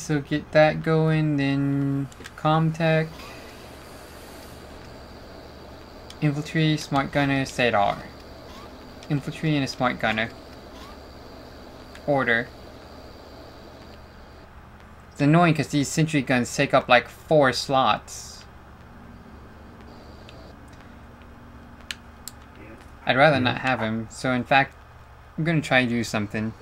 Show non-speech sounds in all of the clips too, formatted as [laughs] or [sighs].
so get that going, then Comtech. Infantry, Smart Gunner, Sadar. Infantry and a Smart Gunner. Order. It's annoying because these sentry guns take up like four slots. I'd rather not have them, so in fact, I'm gonna try to do something.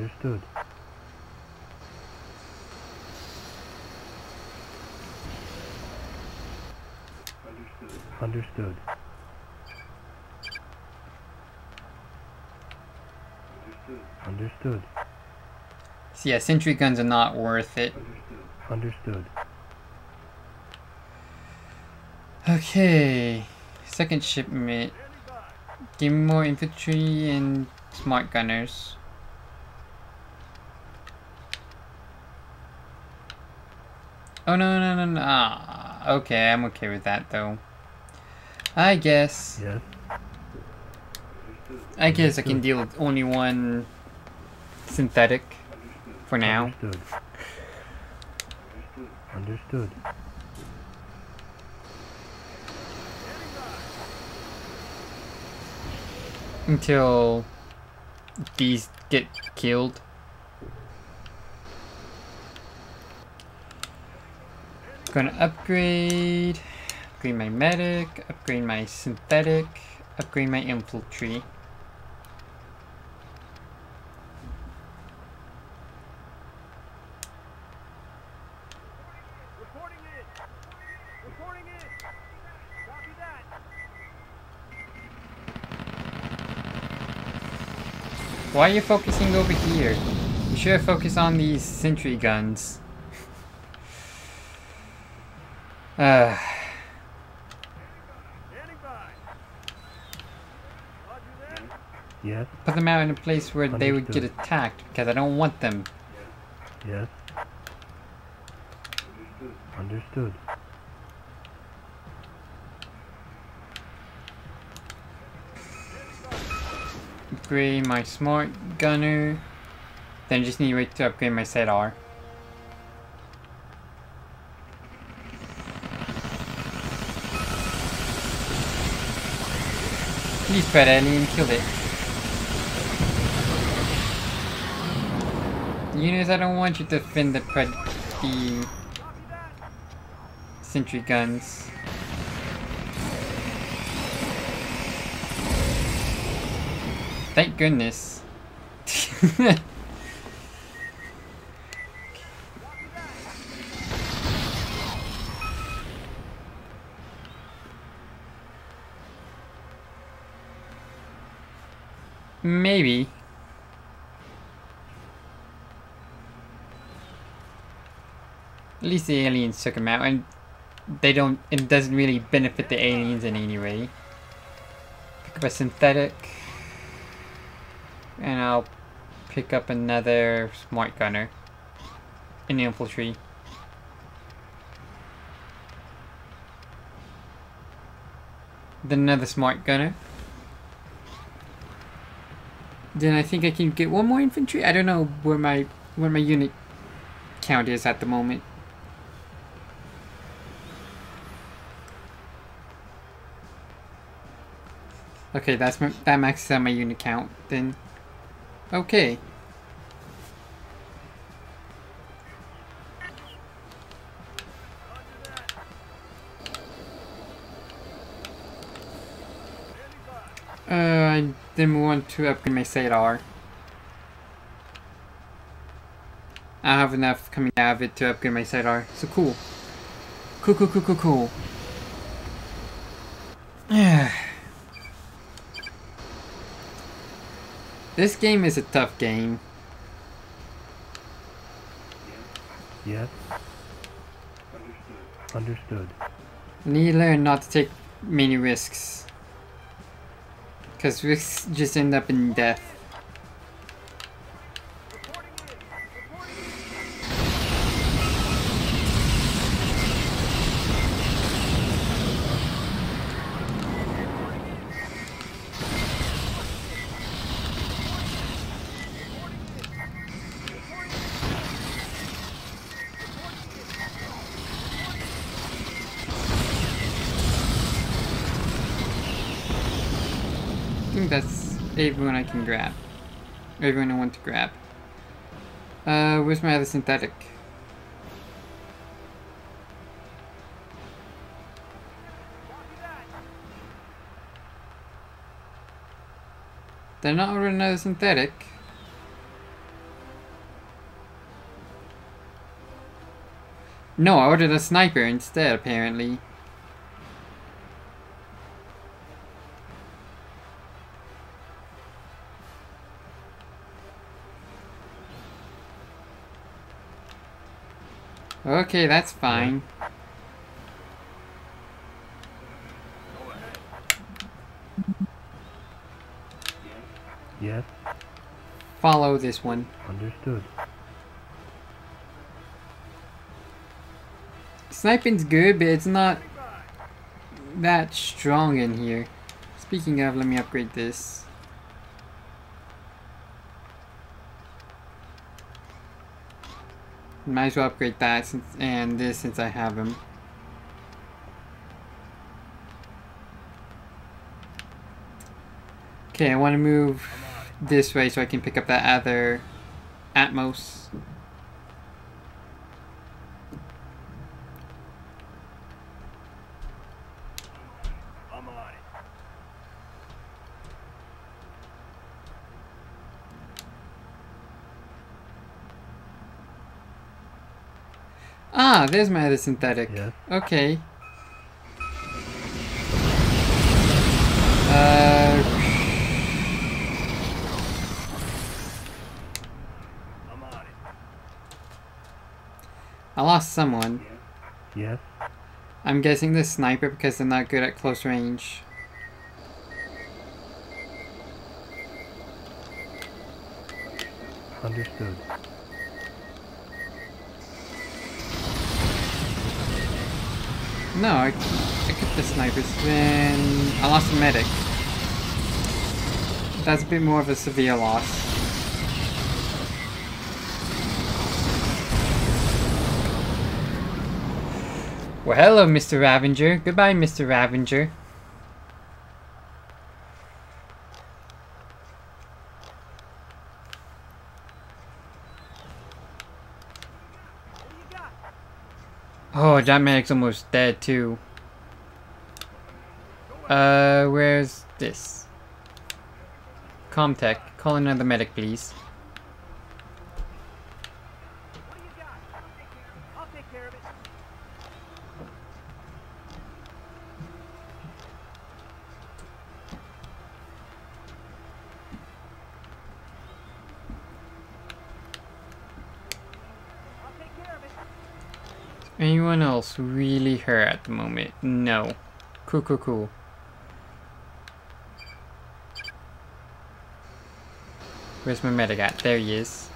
Understood. Understood. Understood. So yeah, sentry guns are not worth it. Understood. Okay, second shipment. Give me more infantry and smart gunners. Oh no no no no! Ah, okay, I'm okay with that though. I guess. Yes. I guess I can deal with only one synthetic for now. Understood. Understood. Until these get killed. Gonna upgrade, upgrade my medic, upgrade my synthetic, upgrade my infantry. Why are you focusing over here? You should focused on these sentry guns. Uh, Standing by. Roger that. Yes. put them out in a place where they would get attacked because I don't want them. Yes. Understood. Upgrade my smart gunner. Then just need to wait to upgrade my ZR. Please, Pred Alien, kill it. Units, I don't want you to defend the Pred the sentry guns. Thank goodness. [laughs] Maybe. At least the aliens took him out, and they don't. It doesn't really benefit the aliens in any way. Pick up a synthetic, and I'll pick up another smart gunner. An infantry. Then another smart gunner. Then I think I can get one more infantry. I don't know where my where my unit count is at the moment. Okay, that's my, that maxes out my unit count. Then, okay. I then want to upgrade my Sadar. I have enough coming out of it to upgrade my Sadar. So cool. Cool, cool, cool, cool, cool. [sighs] This game is a tough game. Yes. Understood. You need to learn not to take many risks. Because we [laughs] just end up in death. Everyone I can grab. Everyone I want to grab. Uh, where's my other synthetic? They're not ordered another synthetic. No, I ordered a sniper instead, apparently. Okay, that's fine. Yes, Follow this one. understood. Sniping's good, but it's not that strong in here. Speaking of, let me upgrade this. Might as well upgrade that since, and this since I have them. Okay, I want to move this way so I can pick up that other Atmos. I'm on it. There's my other synthetic. Yes, Okay. Uh, I'm on it. I lost someone. Yeah. I'm guessing the sniper because they're not good at close range. understood. No, I, I kept the snipers. Then I lost a medic. That's a bit more of a severe loss. Well, hello, Mr. Ravager. Goodbye, Mr. Ravager. What do you got? Oh, that medic's almost dead too. Uh, where's this? Comtech, call another medic, please. Anyone else really hurt at the moment? No. Cool, cool, cool. Where's my medic? There he is.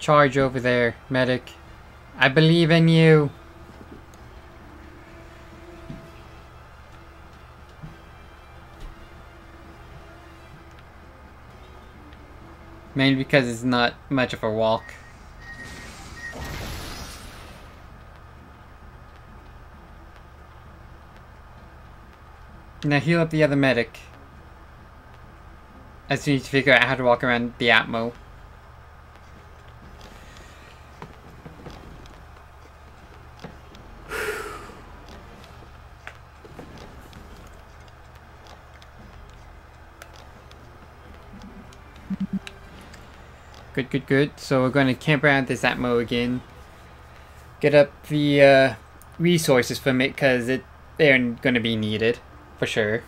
Charge over there, medic. I believe in you. Mainly because it's not much of a walk. Now heal up the other medic. I just need to figure out how to walk around the Atmo. Good, good, good. So we're going to camp around this Atmo again. Get up the uh, resources from it because it they're going to be needed for sure.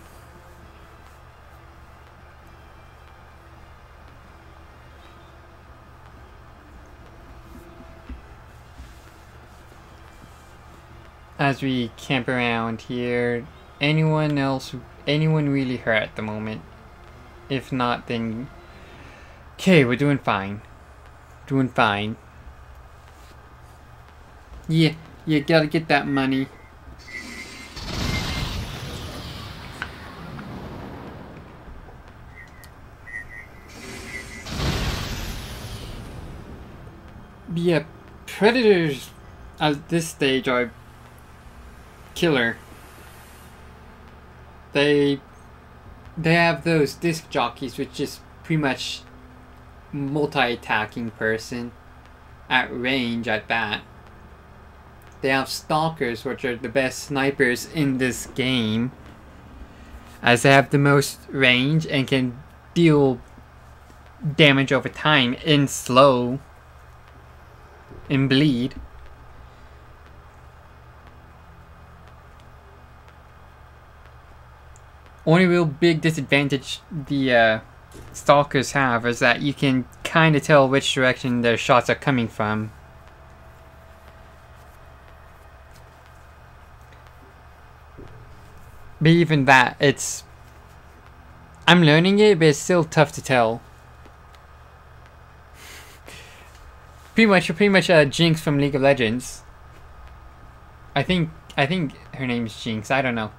As we camp around here, anyone else, anyone really hurt at the moment? If not, then Okay, we're doing fine. Doing fine. Yeah, you gotta get that money. Yeah, predators at this stage are killer. They they have those disc jockeys which is pretty much multi-attacking person at range at that. They have stalkers, which are the best snipers in this game, as they have the most range and can deal damage over time in slow and bleed. Only real big disadvantage the uh, stalkers have is that you can kind of tell which direction their shots are coming from. But even that, it's... I'm learning it, but it's still tough to tell. [laughs] pretty much, pretty much uh, Jinx from League of Legends. I think, I think her name is Jinx. I don't know.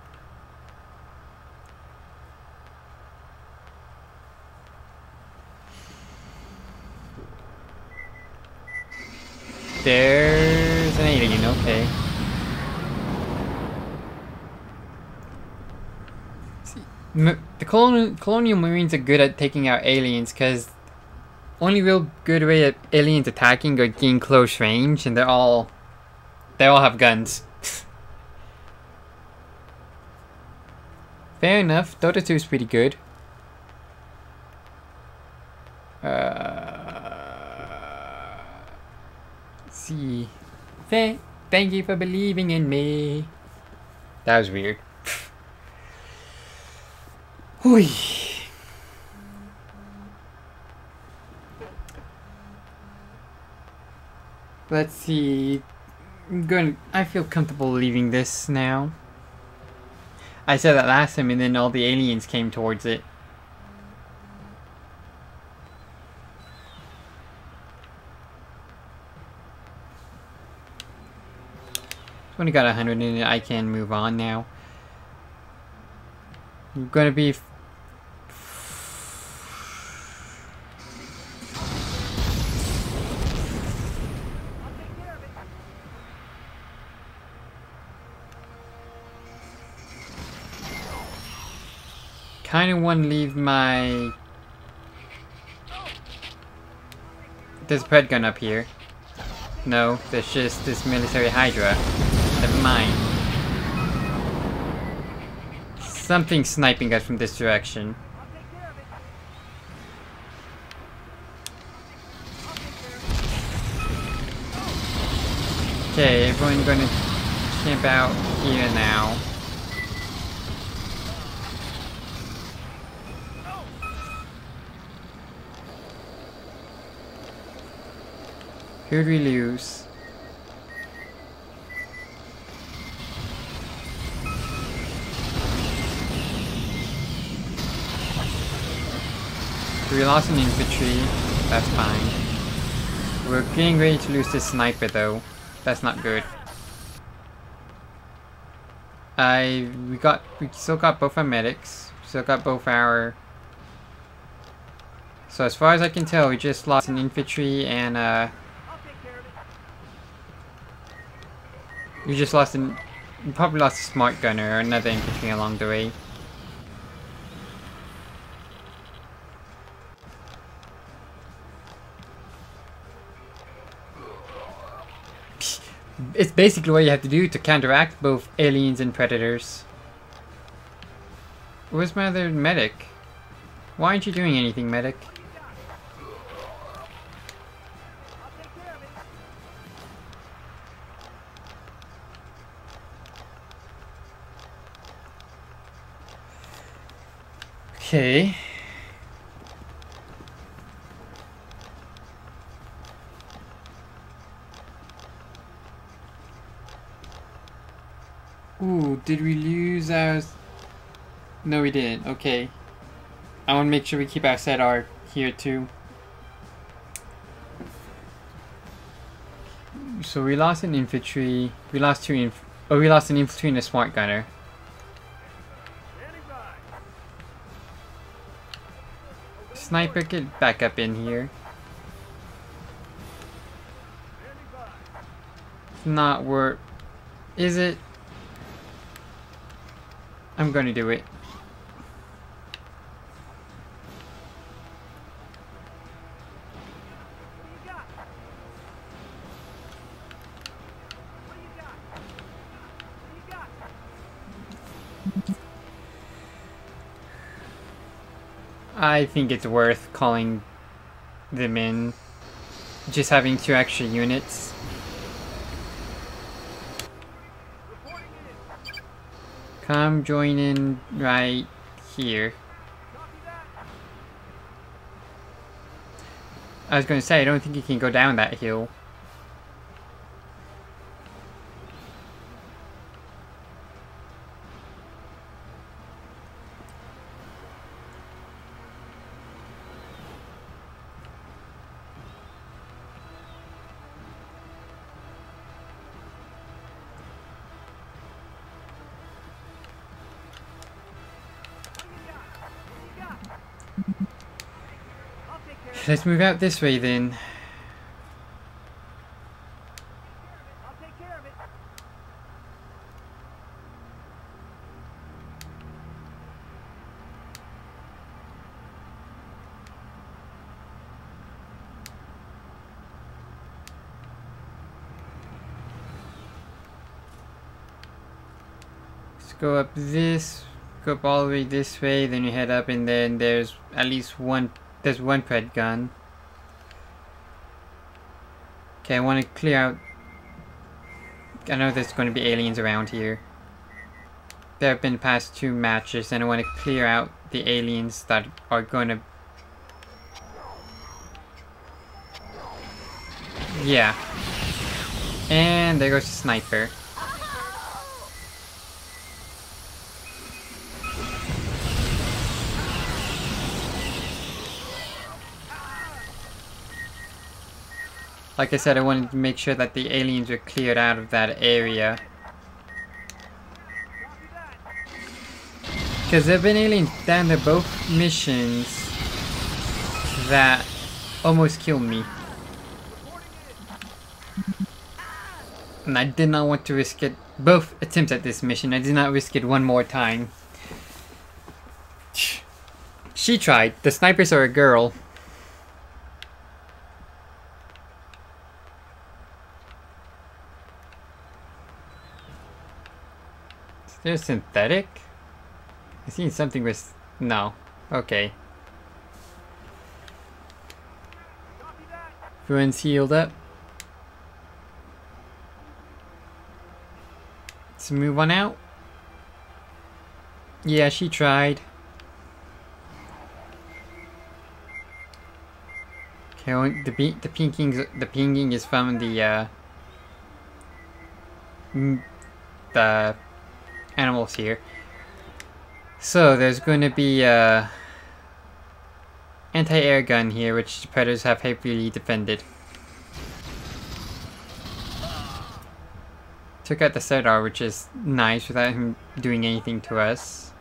There's an alien, okay. The colonial, colonial marines are good at taking out aliens because only real good way at aliens attacking are getting close range, and they're all they all have guns. [laughs] Fair enough. Dota 2 is pretty good. Uh, see. Th thank you for believing in me. That was weird. Let's see. I'm going. I feel comfortable leaving this now. I said that last time, and then all the aliens came towards it. Only got a hundred in it. I can move on now. I'm be. Care of it. Kind of want to leave my. There's a pred gun up here. No, there's just this military hydra. Never mind. Something sniping us from this direction. Okay, everyone gonna camp out here now. Who'd we lose? We lost an infantry. That's fine. We're getting ready to lose this sniper though. That's not good. I we got we still got both our medics. Still got both our So as far as I can tell, we just lost an infantry and uh we just lost an we probably lost a smart gunner or another infantry along the way. It's basically what you have to do to counteract both aliens and predators. Where's my other medic? Why aren't you doing anything, medic? Okay. Ooh, did we lose our... No, we didn't. Okay. I want to make sure we keep our Sadar here too. So we lost an infantry. We lost two inf... Oh, we lost an infantry and a smart gunner. Sniper, get back up in here. not worth... Is it? I'm gonna do it. I think it's worth calling them in. Just having two extra units. Come join in right here. I was gonna say, I don't think you can go down that hill. Let's move out this way then. Let's go up this, go up all the way this way, then you head up and then there's at least one, there's one pred gun. Okay, I want to clear out, I know there's going to be aliens around here. There have been past two matches and I want to clear out the aliens that are going to... Yeah. And there goes the sniper. Like I said, I wanted to make sure that the aliens were cleared out of that area. Because there have been aliens down there both missions that almost killed me. And I did not want to risk it. Both attempts at this mission, I did not risk it one more time. She tried. The snipers are a girl. There synthetic? I seen something with... No. Okay. Everyone's healed up. Let's move on out. Yeah, she tried. Okay, well, the the pinging the pinging is from the uh, the animals here. So there's going to be a anti-air gun here, which the predators have heavily defended. Took out the Sadar, which is nice without him doing anything to us.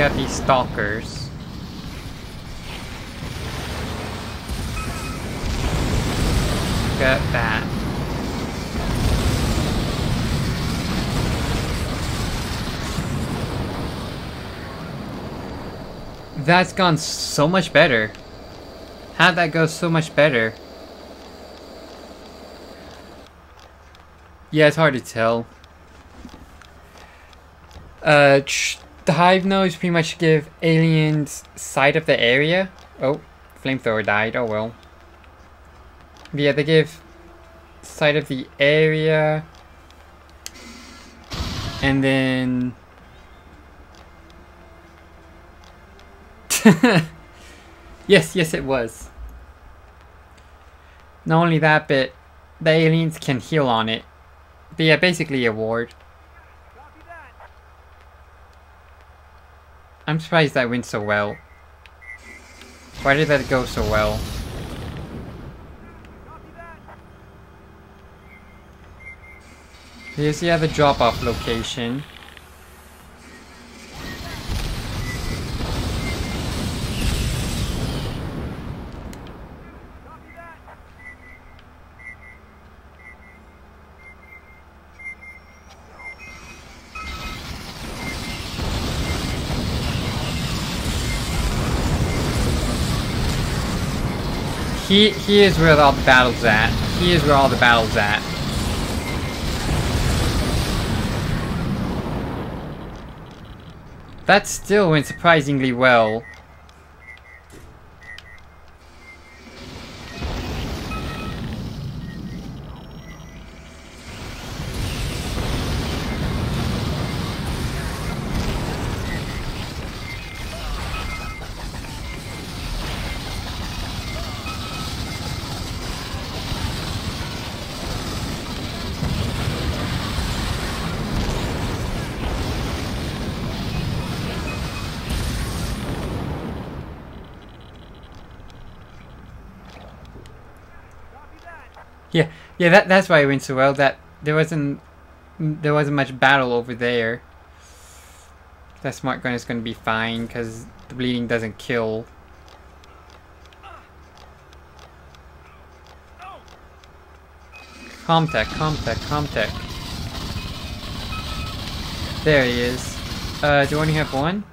Out these stalkers. Got that. That's gone so much better. How'd that go so much better? Yeah, it's hard to tell. Uh, the hive nodes pretty much give aliens sight of the area. Oh, flamethrower died. Oh well. But yeah, they give sight of the area, and then. [laughs] yes, yes, it was. Not only that, but the aliens can heal on it. But yeah, basically a ward. Copy that. I'm surprised that went so well. Why did that go so well? Here's the other drop-off location. He he is where all the battles at. He is where all the battles at. That still went surprisingly well. Yeah, that that's why it went so well. That there wasn't there wasn't much battle over there. That smart gun is going to be fine because the bleeding doesn't kill. Comtech, Comtech, Comtech. There he is. Uh, do you only have one?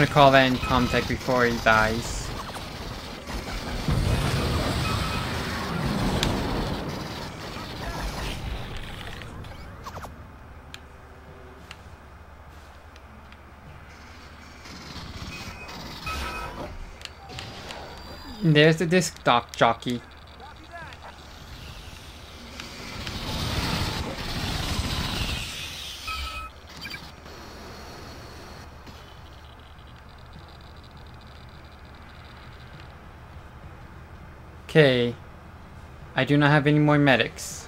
Gonna call that in Comtech before he dies. There's the disc dock jockey. Okay. I do not have any more medics.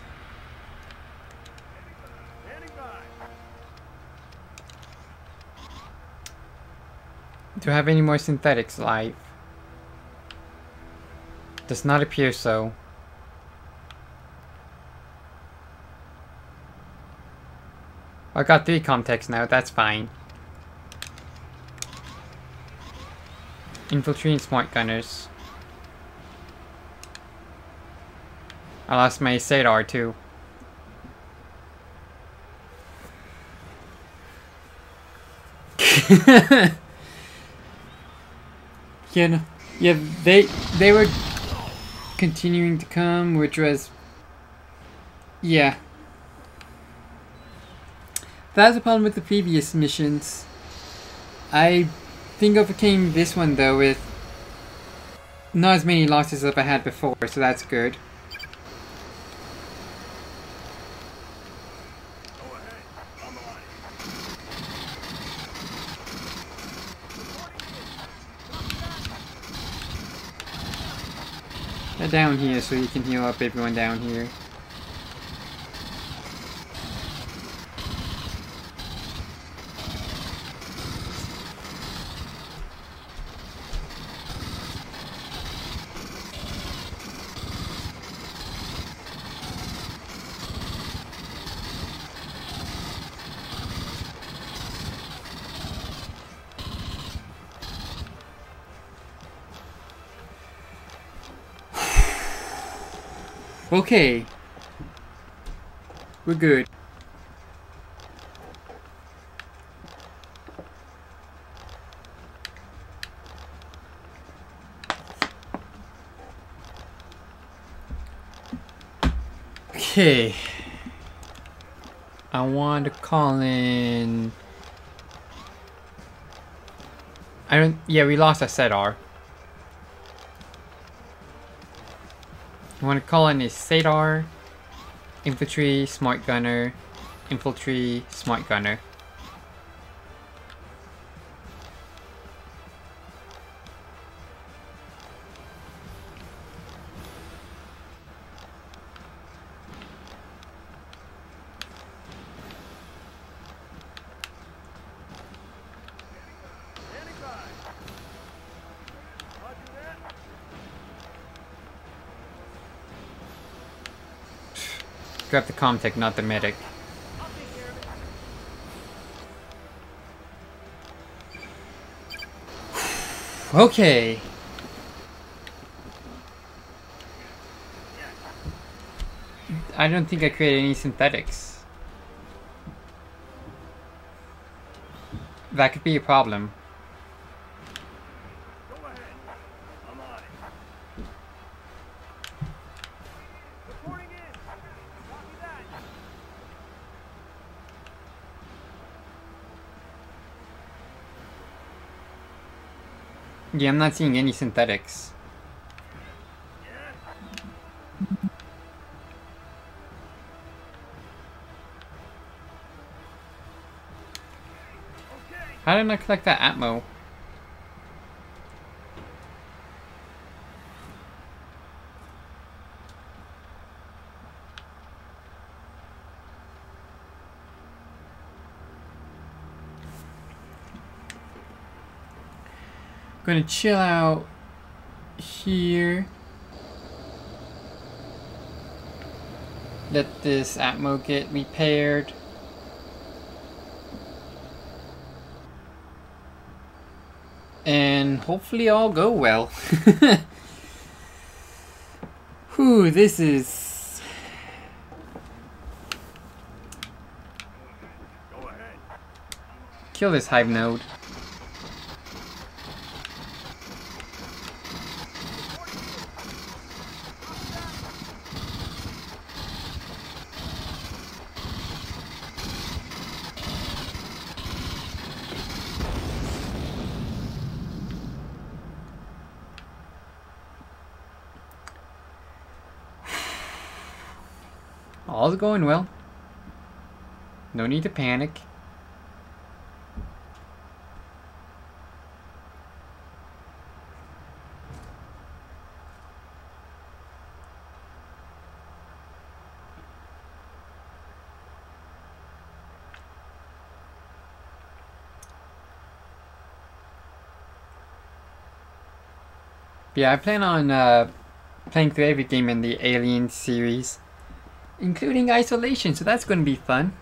Do I have any more synthetics live? Does not appear so. I got three contacts now, that's fine. Infiltrating smart gunners. I lost my Sadar too. [laughs] yeah, yeah, they they were continuing to come, which was yeah. That's the problem with the previous missions. I think overcame this one though with not as many losses as I had before, so that's good. Go ahead. On the line. They're down here so you can heal up everyone down here. Okay. We're good. Okay. I want to call in. I don't. Yeah, we lost a Sadar. You want to call in a Sadar, Infantry, Smart Gunner, Infantry, Smart Gunner. Grab the Comtech, not the medic. Okay. I don't think I created any synthetics. That could be a problem. Go ahead. I'm on it. Reporting in. Copy that. Yeah, I'm not seeing any synthetics. How did I collect that Atmo? Gonna chill out here. Let this Atmo get repaired. and hopefully all go well. [laughs] Whew, this is kill this hive node. All's going well. No need to panic. Yeah, I plan on uh, playing through every game in the Alien series, including Isolation, so that's going to be fun.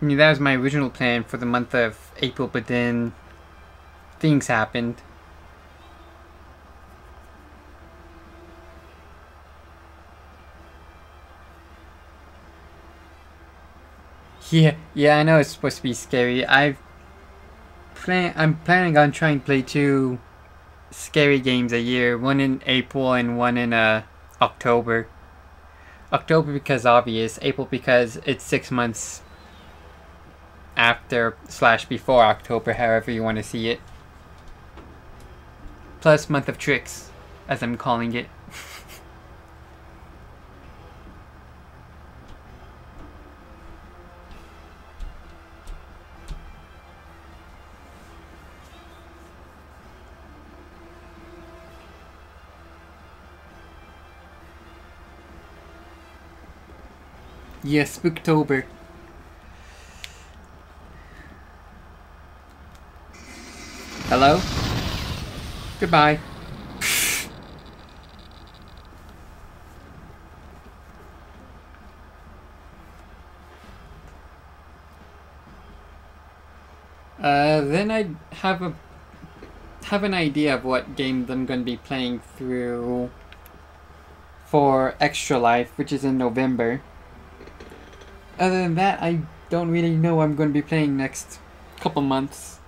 I mean, that was my original plan for the month of April, but then things happened. Yeah, yeah, I know it's supposed to be scary. I've plan I'm planning on trying to play two scary games a year, one in April and one in uh October. October because obvious, April because it's six months after slash before October, however you want to see it. Plus month of tricks, as I'm calling it. Yes, Spooktober. Hello? Goodbye. Uh, then I have a have an idea of what games I'm going to be playing through for Extra Life, which is in November. Other than that, I don't really know what I'm going to be playing next couple months.